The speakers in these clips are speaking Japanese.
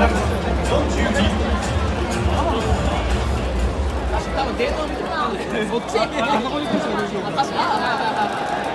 多分デート見てたんでそっちあそこに。確か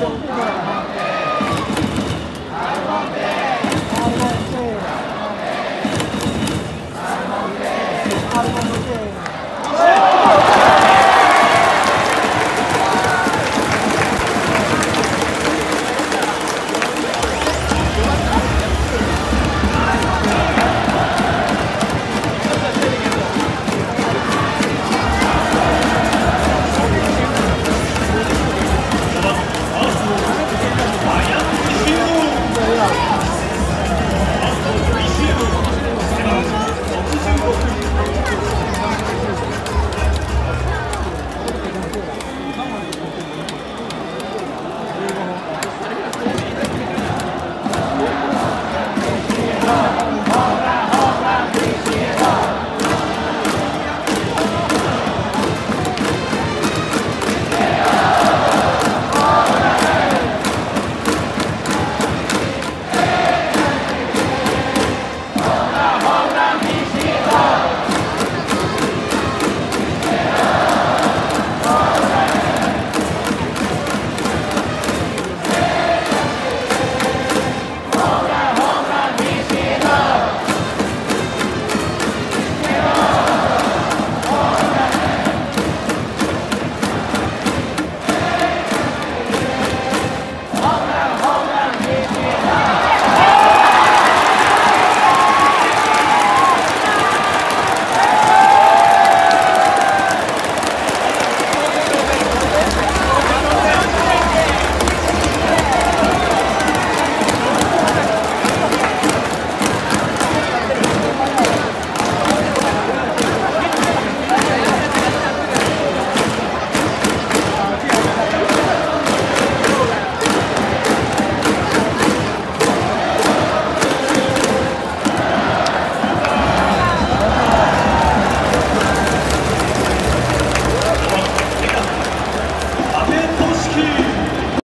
So.